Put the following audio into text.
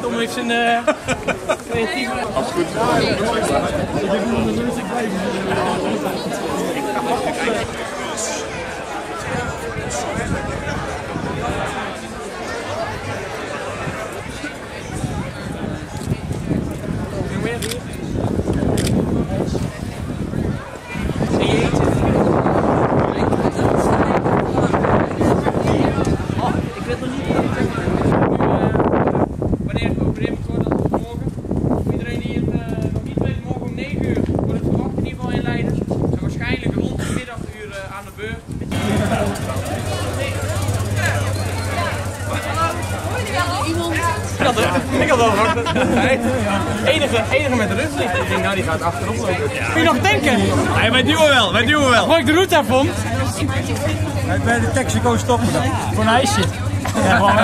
Tom heeft zijn uh, creatieve... Als goed. Ik had wel verwacht. Enige, enige met de rustlicht. Ik denk, nou die gaat achterop lopen. Kun je nog tanken? Nee, wij duwen wel, wij duwen wel. Waar ik de route heb vond. Bij de Texaco stoppen dan. Voor een ijsje. Ja, gewoon.